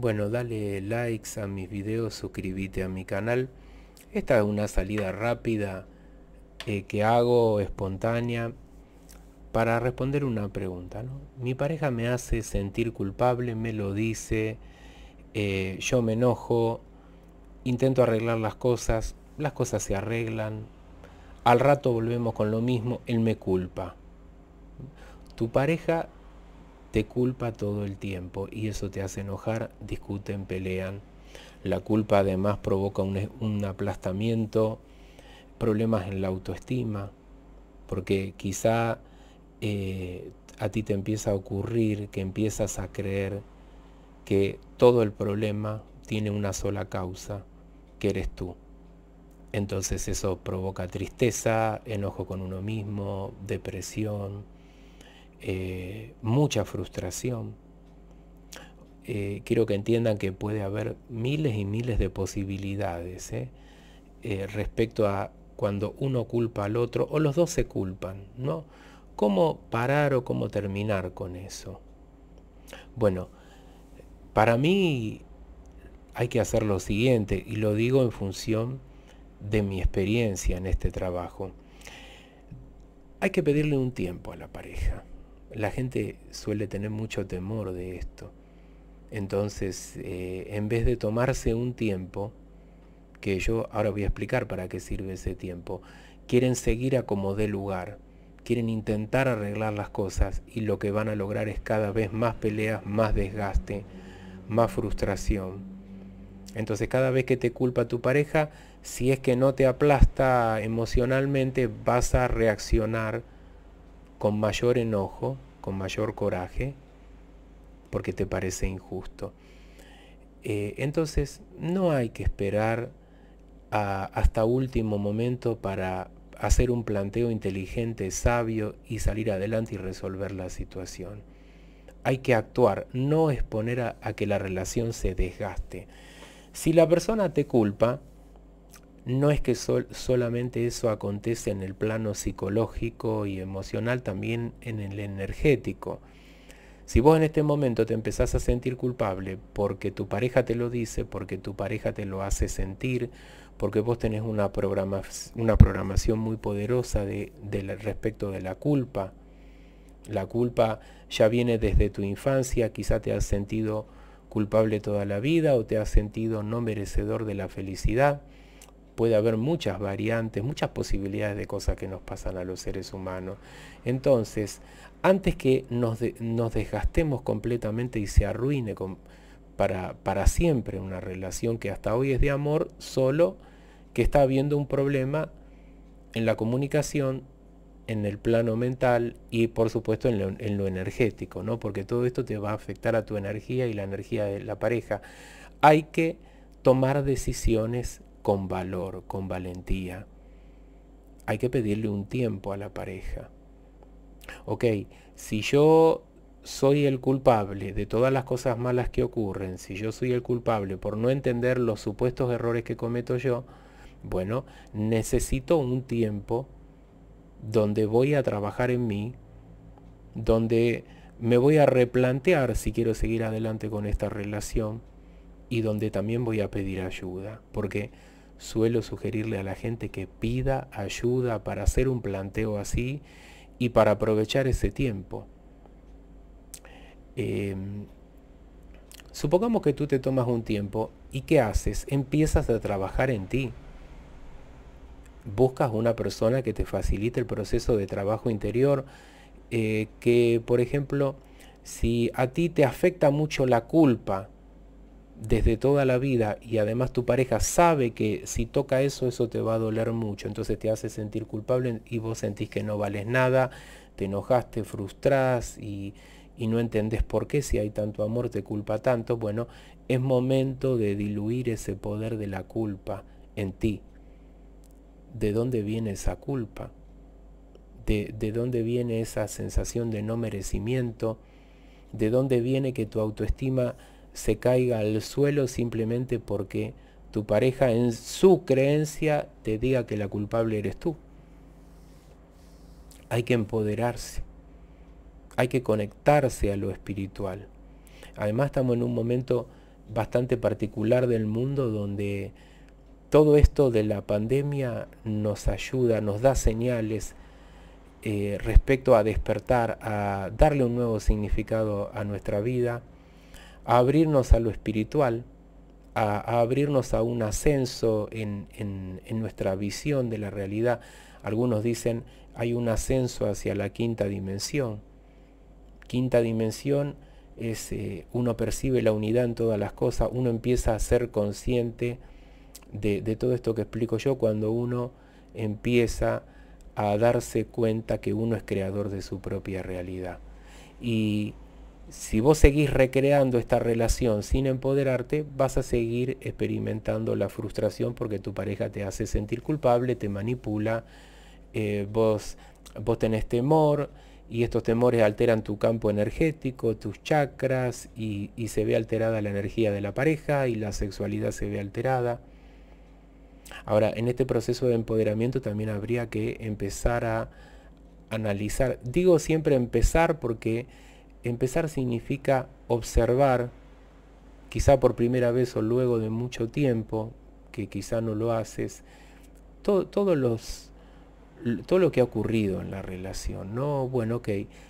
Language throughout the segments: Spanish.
Bueno, dale likes a mis videos, suscríbete a mi canal. Esta es una salida rápida eh, que hago espontánea para responder una pregunta. Mi pareja me hace sentir culpable, me lo dice, eh, yo me enojo, intento arreglar las cosas, las cosas se arreglan, al rato volvemos con lo mismo, él me culpa. Tu pareja te culpa todo el tiempo y eso te hace enojar, discuten, pelean. La culpa además provoca un, aplastamiento, problemas en la autoestima, porque quizá eh, a ti te empieza a ocurrir que empiezas a creer que todo el problema tiene una sola causa, que eres tú. Entonces eso provoca tristeza, enojo con uno mismo, depresión, eh, mucha frustración. Eh, quiero que entiendan que puede haber miles y miles de posibilidades ¿eh? respecto a cuando uno culpa al otro o los dos se culpan, ¿no? ¿Cómo parar o cómo terminar con eso? Bueno, para mí hay que hacer lo siguiente y lo digo en función de mi experiencia en este trabajo. Hay que pedirle un tiempo a la pareja la gente suele tener mucho temor de esto. Entonces, eh, en vez de tomarse un tiempo, que yo ahora voy a explicar para qué sirve ese tiempo, quieren seguir a como dé lugar, quieren intentar arreglar las cosas y lo que van a lograr es cada vez más peleas, más desgaste, más frustración. Entonces cada vez que te culpa tu pareja, si es que no te aplasta emocionalmente, vas a reaccionar con mayor enojo, con mayor coraje, porque te parece injusto. Eh, entonces, no hay que esperar hasta último momento para hacer un planteo inteligente, sabio y salir adelante y resolver la situación. Hay que actuar, no exponer a, a que la relación se desgaste. Si la persona te culpa, no es que solamente eso acontece en el plano psicológico y emocional, también en el energético. Si vos en este momento te empezás a sentir culpable porque tu pareja te lo dice, porque tu pareja te lo hace sentir, porque vos tenés una, una programación muy poderosa de, respecto de la culpa, la culpa ya viene desde tu infancia, quizá te has sentido culpable toda la vida o te has sentido no merecedor de la felicidad puede haber muchas variantes, muchas posibilidades de cosas que nos pasan a los seres humanos. Entonces, antes que nos, desgastemos completamente y se arruine para, para siempre una relación que hasta hoy es de amor, solo que está habiendo un problema en la comunicación, en el plano mental y por supuesto en lo, en lo, energético, ¿no? Porque todo esto te va a afectar a tu energía y la energía de la pareja. Hay que tomar decisiones con valor, con valentía. Hay que pedirle un tiempo a la pareja. Ok, si yo soy el culpable de todas las cosas malas que ocurren, si yo soy el culpable por no entender los supuestos errores que cometo yo, bueno, necesito un tiempo donde voy a trabajar en mí, donde me voy a replantear si quiero seguir adelante con esta relación y donde también voy a pedir ayuda, porque suelo sugerirle a la gente que pida ayuda para hacer un planteo así y para aprovechar ese tiempo. Em, supongamos que tú te tomas un tiempo y ¿qué haces? Empiezas a trabajar en ti. Buscas una persona que te facilite el proceso de trabajo interior, eh, que por ejemplo, si a ti te afecta mucho la culpa, desde toda la vida y además tu pareja sabe que si toca eso, eso te va a doler mucho, entonces te hace sentir culpable y vos sentís que no vales nada, te enojaste, frustrás y, y no entendés por qué si hay tanto amor te culpa tanto, bueno, es momento de diluir ese poder de la culpa en ti. ¿De dónde viene esa culpa? ¿De, de dónde viene esa sensación de no merecimiento? ¿De dónde viene que tu autoestima se caiga al suelo simplemente porque tu pareja en su creencia te diga que la culpable eres tú. Hay que empoderarse, hay que conectarse a lo espiritual. Además estamos en un momento bastante particular del mundo donde todo esto de la pandemia nos ayuda, nos da señales eh, respecto a despertar, a darle un nuevo significado a nuestra vida, a abrirnos a lo espiritual, a, abrirnos a un ascenso en, nuestra visión de la realidad. Algunos dicen hay un ascenso hacia la quinta dimensión. Quinta dimensión es eh, uno percibe la unidad en todas las cosas, uno empieza a ser consciente de, de todo esto que explico yo cuando uno empieza a darse cuenta que uno es creador de su propia realidad. Y si vos seguís recreando esta relación sin empoderarte, vas a seguir experimentando la frustración porque tu pareja te hace sentir culpable, te manipula, eh, vos, vos tenés temor y estos temores alteran tu campo energético, tus chakras y, y se ve alterada la energía de la pareja y la sexualidad se ve alterada. Ahora, en este proceso de empoderamiento también habría que empezar a analizar. Digo siempre empezar porque empezar significa observar, quizá por primera vez o luego de mucho tiempo, que quizá no lo haces, todo, los, todo lo que ha ocurrido en la relación. No, bueno, ok,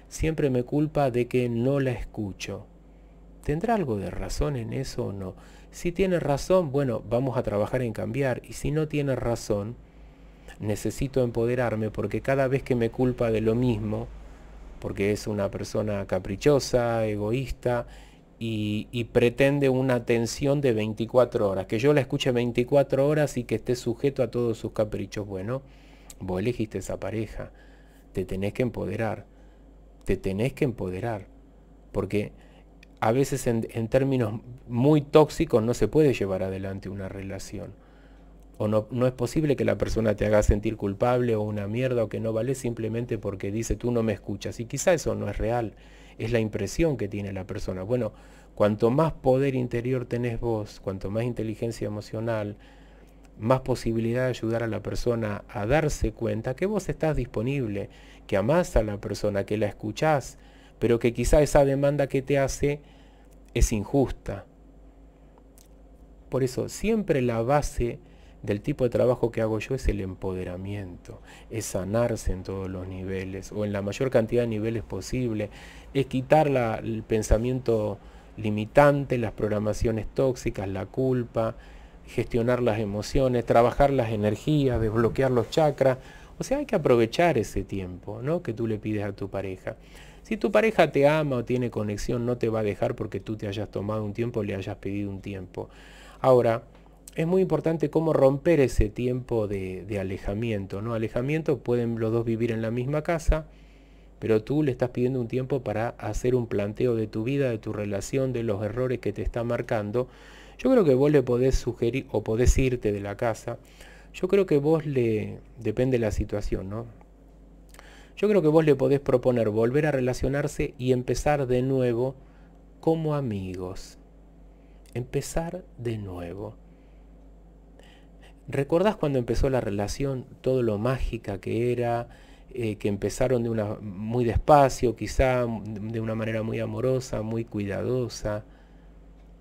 siempre me culpa de que no la escucho. ¿Tendrá algo de razón en eso o no? Si tiene razón, bueno, vamos a trabajar en cambiar. Y si no tiene razón, necesito empoderarme porque cada vez que me culpa de lo mismo, porque es una persona caprichosa, egoísta y, pretende una atención de 24 horas, que yo la escuche 24 horas y que esté sujeto a todos sus caprichos. Bueno, vos elegiste esa pareja, te tenés que empoderar, te tenés que empoderar, porque a veces en términos muy tóxicos no se puede llevar adelante una relación o no, no, es posible que la persona te haga sentir culpable o una mierda o que no vale simplemente porque dice tú no me escuchas. Y quizá eso no es real, es la impresión que tiene la persona. Bueno, cuanto más poder interior tenés vos, cuanto más inteligencia emocional, más posibilidad de ayudar a la persona a darse cuenta que vos estás disponible, que amás a la persona, que la escuchás, pero que quizá esa demanda que te hace es injusta. Por eso siempre la base del tipo de trabajo que hago yo es el empoderamiento, es sanarse en todos los niveles o en la mayor cantidad de niveles posible, es quitar el pensamiento limitante, las programaciones tóxicas, la culpa, gestionar las emociones, trabajar las energías, desbloquear los chakras. O sea, hay que aprovechar ese tiempo ¿no? que tú le pides a tu pareja. Si tu pareja te ama o tiene conexión, no te va a dejar porque tú te hayas tomado un tiempo o le hayas pedido un tiempo. Ahora, es muy importante cómo romper ese tiempo de, alejamiento. ¿no? Alejamiento pueden los dos vivir en la misma casa, pero tú le estás pidiendo un tiempo para hacer un planteo de tu vida, de tu relación, de los errores que te está marcando. Yo creo que vos le podés sugerir o podés irte de la casa. Yo creo que vos le, depende de la situación, ¿no? Yo creo que vos le podés proponer volver a relacionarse y empezar de nuevo como amigos. Empezar de nuevo. ¿Recordás cuando empezó la relación, todo lo mágica que era, eh, que empezaron de una, muy despacio, quizá de una manera muy amorosa, muy cuidadosa,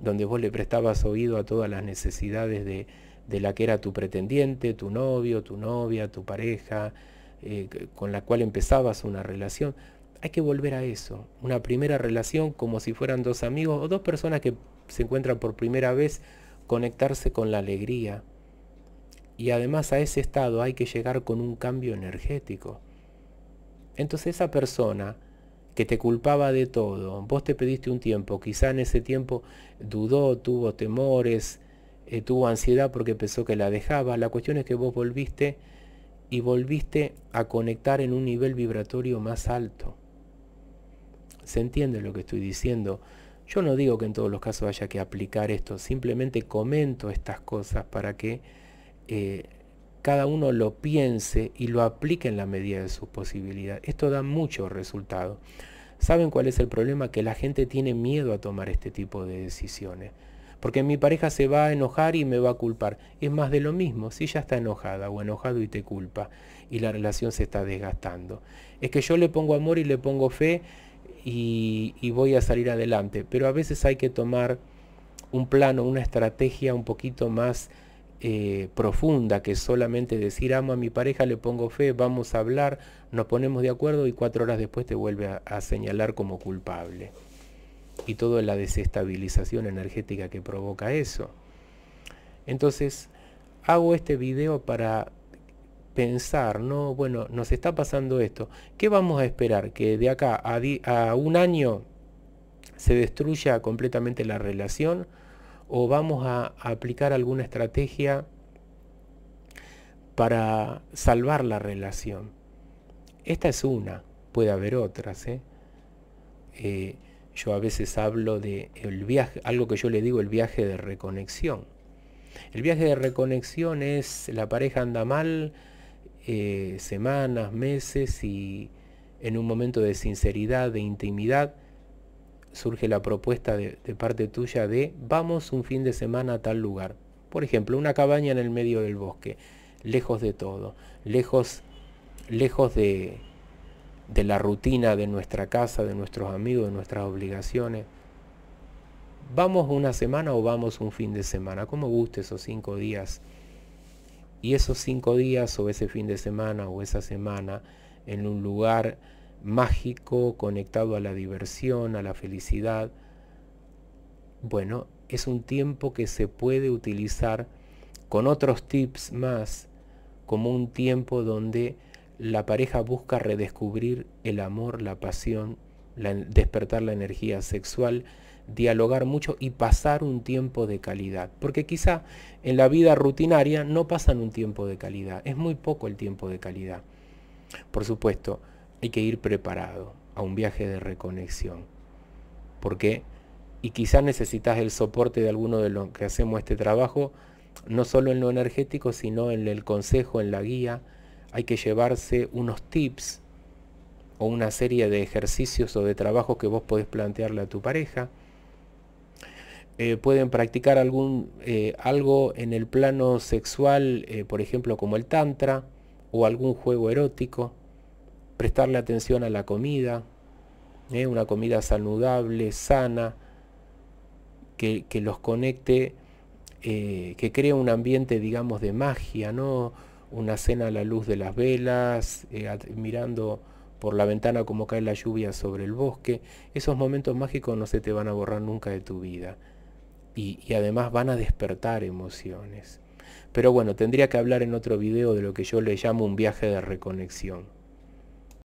donde vos le prestabas oído a todas las necesidades de, la que era tu pretendiente, tu novio, tu novia, tu pareja, eh, con la cual empezabas una relación? Hay que volver a eso, una primera relación como si fueran dos amigos o dos personas que se encuentran por primera vez, conectarse con la alegría y además a ese estado hay que llegar con un cambio energético. Entonces esa persona que te culpaba de todo, vos te pediste un tiempo, quizá en ese tiempo dudó, tuvo temores, eh, tuvo ansiedad porque pensó que la dejaba, la cuestión es que vos volviste y volviste a conectar en un nivel vibratorio más alto. ¿Se entiende lo que estoy diciendo? Yo no digo que en todos los casos haya que aplicar esto, simplemente comento estas cosas para que eh, cada uno lo piense y lo aplique en la medida de sus posibilidades. Esto da mucho resultado. ¿Saben cuál es el problema? Que la gente tiene miedo a tomar este tipo de decisiones. Porque mi pareja se va a enojar y me va a culpar. Es más de lo mismo, si ella está enojada o enojado y te culpa y la relación se está desgastando. Es que yo le pongo amor y le pongo fe y, y voy a salir adelante. Pero a veces hay que tomar un plano, una estrategia un poquito más eh, profunda que solamente decir amo a mi pareja, le pongo fe, vamos a hablar, nos ponemos de acuerdo y cuatro horas después te vuelve a, señalar como culpable. Y toda la desestabilización energética que provoca eso. Entonces, hago este video para pensar, ¿no? Bueno, nos está pasando esto. ¿Qué vamos a esperar? ¿Que de acá a un año se destruya completamente la relación? ¿O vamos a, aplicar alguna estrategia para salvar la relación? Esta es una, puede haber otras. ¿eh? Eh, yo a veces hablo de el viaje, algo que yo le digo el viaje de reconexión el viaje de reconexión es la pareja anda mal eh, semanas, meses y en un momento de sinceridad, de intimidad, surge la propuesta de, parte tuya de vamos un fin de semana a tal lugar. Por ejemplo, una cabaña en el medio del bosque, lejos de todo, lejos, lejos de, de la rutina de nuestra casa, de nuestros amigos, de nuestras obligaciones. ¿Vamos una semana o vamos un fin de semana? Como guste esos cinco días. Y esos cinco días o ese fin de semana o esa semana en un lugar mágico, conectado a la diversión, a la felicidad, bueno, es un tiempo que se puede utilizar con otros tips más, como un tiempo donde la pareja busca redescubrir el amor, la pasión, despertar la energía sexual dialogar mucho y pasar un tiempo de calidad. Porque quizá en la vida rutinaria no pasan un tiempo de calidad, es muy poco el tiempo de calidad. Por supuesto, hay que ir preparado a un viaje de reconexión. Porque, y quizás necesitas el soporte de alguno de los que hacemos este trabajo, no solo en lo energético, sino en el consejo, en la guía, hay que llevarse unos tips o una serie de ejercicios o de trabajos que vos podés plantearle a tu pareja. Eh, pueden practicar algún, eh, algo en el plano sexual, eh, por ejemplo como el tantra o algún juego erótico, prestarle atención a la comida, una comida saludable, sana, que, que los conecte, que cree un ambiente, digamos, de magia, ¿no? Una cena a la luz de las velas, mirando por la ventana como cae la lluvia sobre el bosque. Esos momentos mágicos no se te van a borrar nunca de tu vida y, además van a despertar emociones. Pero bueno, tendría que hablar en otro video de lo que yo le llamo un viaje de reconexión.